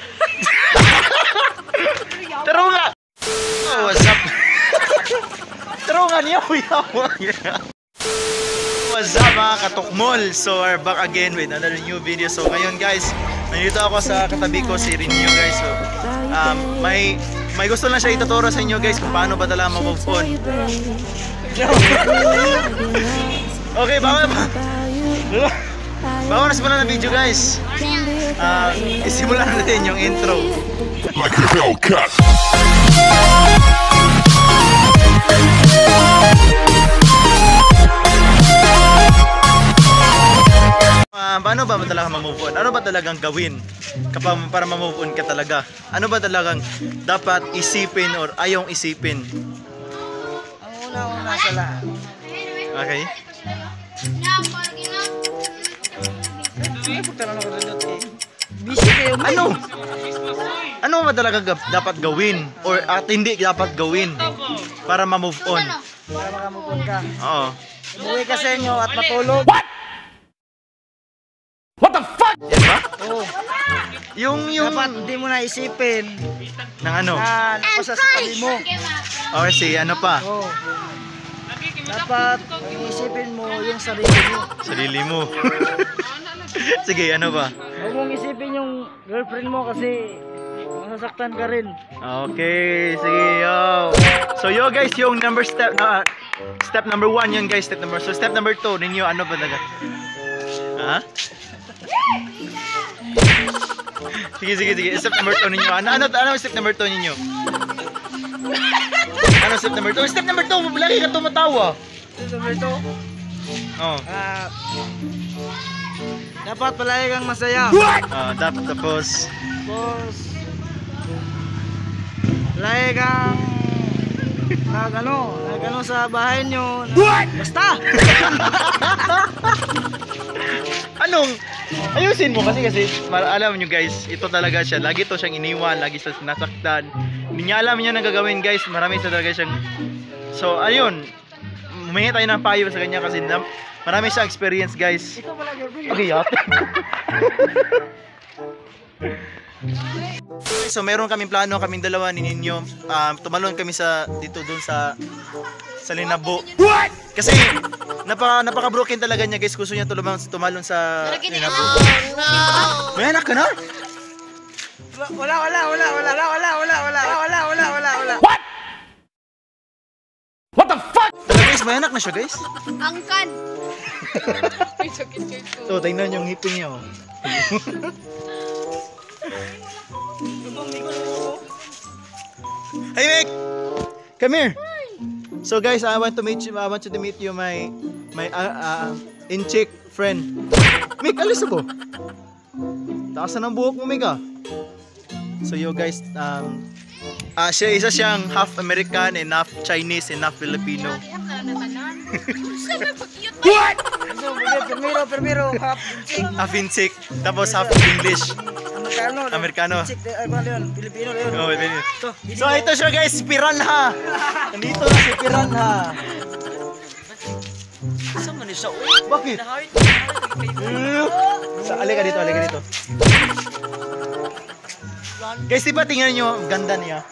Taro nga! Oh, what's up? Taro nga niya, kuya. What's up mga katukmol? So we're back again with another new video. So ngayon guys, nandito ako sa katabi ko si Renew guys. So um, may may gusto lang siya ituturo sa inyo guys kung paano ba talaga mag-move on. okay, baka ba? Bago na simulan ng video guys. Ah, isimulan natin yung intro. like a Hellcat. Ah, paano ba talaga ma-move on? Ano ba talagang gawin kapag para ma-move on ka talaga? Ano ba talagang dapat isipin or ayong isipin? Ang una-una sa lahat. Okay? Busy kayo mo. Ano? Ano ba talaga dapat gawin or at hindi dapat gawin para ma-move on? Para makamupon ka. Oo. Umuwi ka sa inyo at matulog. Yan ba? Oo. Yung yung Dapat hindi mo na isipin ng ano? na napasa sa tabi mo. Or si ano pa? Oo. Dapat isipin mo yung sarili mo. Sarili mo. Sige, ano ba? Huwag mong isipin yung girlfriend mo kasi masasaktan ka rin. Okay, sige yo. So yo guys, yung number step na step number one yun guys, step number. So step number two ninyo ano ba talaga? Ha? Sige, sige, sige. Step number two ninyo. Ano, ano, ano step number two ninyo? Ano step number two? Step number two, lagi ka tumatawa. Number two, Oh. ah, dapat palagi kang masaya. Ah, dapat tapos. Tapos, palagi kang nag ano, nag ano sa bahay nyo. Basta! Anong ayusin mo kasi kasi alam nyo guys, ito talaga siya. Lagi to siyang iniwan, lagi siya sinasaktan. Hindi niya alam niya nang gagawin guys. Marami sa talaga siyang So ayun, humingi tayo ng payo sa kanya kasi na, marami siyang experience guys. Pala girlfriend. Okay, yate. so meron kaming plano kaming dalawa ni Ninyo. Um, tumalon kami sa dito doon sa sa Linabo. Kasi napaka napaka broken talaga niya guys. Gusto niya tulumang tumalon sa Linabo. may anak ka na Wala, wala, wala, wala, wala, wala, wala, wala, wala, wala, wala, wala. Talaga guys may anak na siya guys Angkan. So tingnan yung ngipin niya oh. Hey Mick! Come here! So guys, I want to meet you, I want you to meet you my my uh, uh, in-chick friend. Mick, alis ako. Taasan ang buhok mo, Mick ah. So you guys, um, ah siya isa siyang half American and half Chinese and half Filipino. What? Primero, primero, half chick. Half in-chick, tapos half English. Amerikano. no? Amerikano. Eh, ano yun? Na yun. Oh. Ito, So ito siya guys, si Piranha. Nandito na si Piranha. Saan man siya? Bakit? Sa alika dito, alika dito. Guys, di ba tingnan nyo, ang ganda niya.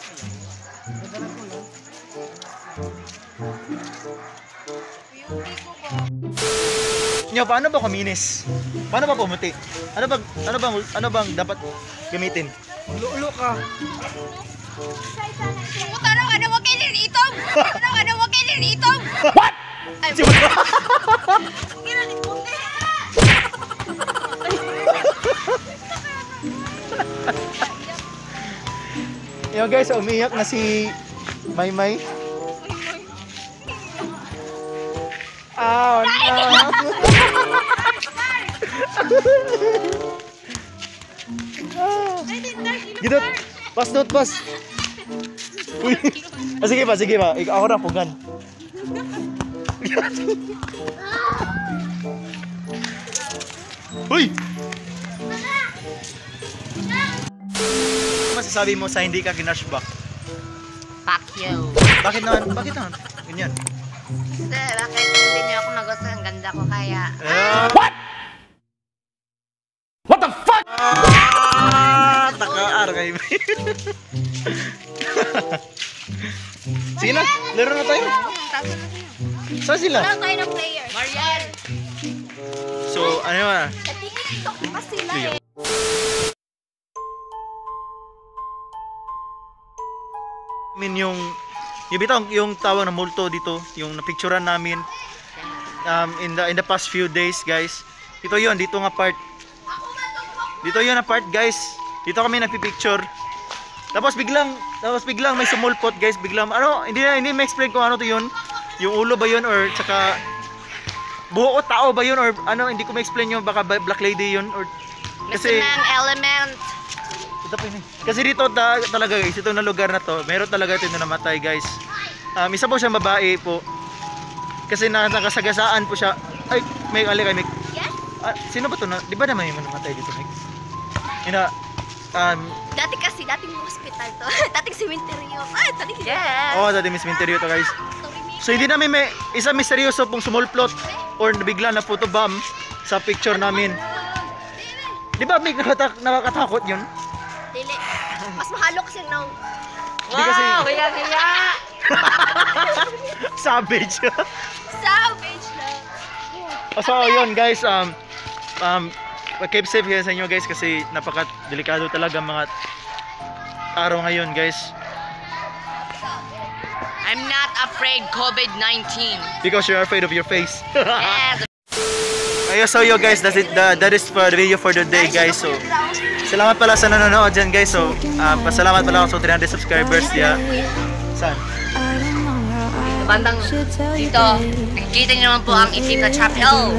Nyo, paano ba kuminis? Paano ba pumuti? Ano bang ano bang ano bang dapat gamitin? Ulo-ulo ka. Puta na, ano wag kayo itom? Ano, ano wag kayo itom? What? Ay, kinaliputi. Yo guys, umiyak na si Maymay. Oh no! Gidot! Pas dot pas! Uy! Ah, sige pa, sige pa. Ako na, pugan. Uy! Masasabi mo sa hindi ka ginashback? Fuck you. Bakit naman? Bakit naman? Ganyan. Kasi bakit hindi niyo ako nagustuhan? Ang ganda ko kaya. What? What the fuck? Ah, taka, kay Sige na, laro na tayo. Na. Saan sila? Wala tayo ng player. Mariel. So, ano ba? Sa TikTok pa sila eh. Mean, yung yung bitaw yung tawag na multo dito, yung napicturean namin um, in the in the past few days, guys. Ito yon dito nga part. Dito yon na part, guys. Dito kami nagpi-picture. Tapos biglang tapos biglang may sumulpot, guys. Biglang ano, hindi na hindi ma-explain kung ano to yun. Yung ulo ba yun or tsaka buho o tao ba yun or ano, hindi ko ma-explain yung baka ba- black lady yun or kasi element. Ito pa yun eh. Kasi dito ta- talaga guys, ito na lugar na to, meron talaga ito na namatay guys. Um, isa po siyang babae po. Kasi na nakasagasaan po siya. Ay, may ali kay Mick. Yes? Ah, sino ba to na? Di ba naman yung namatay dito, Mick? Ina, um, Dati kasi, dating hospital to. dating cementerio. Ay, dating Yes. oh, dati Miss Minterio to guys. So hindi namin may isa misteryoso pong sumulplot or bigla na photobomb sa picture namin. Di ba Mick, nakatak nakakatakot yun? Mas mahalo kasi nung Di kasi kaya kaya. savage. Savage na. so yun guys, um, um, keep safe guys sa inyo guys kasi napaka delikado talaga mga araw ngayon guys I'm not afraid COVID-19. because you're afraid of your face. Yes. Ayun, so yo guys, that's it, that, that is for the video for the day guys. So, salamat pala sa nanonood dyan guys. So, um, pasalamat pala ako sa 300 subscribers diya. Saan? Bandang dito, nakikita niyo naman po ang itim na chapel.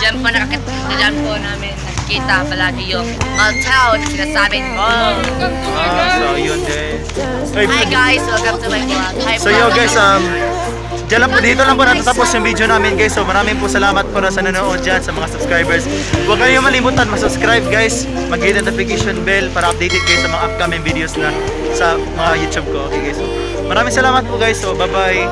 Diyan po nakakita, diyan po namin nakikita palagi yung Maltao na sinasabing, oh. Ah, so yun din. Hi guys, welcome to my vlog. Hi So yo guys, um, Diyan lang po, dito lang po natatapos yung video namin guys. So maraming po salamat po na sa nanonood dyan sa mga subscribers. Huwag kayong malimutan mag-subscribe guys. Mag-hit notification bell para updated kayo sa mga upcoming videos na sa mga YouTube ko. Okay guys. So, maraming salamat po guys. So bye bye.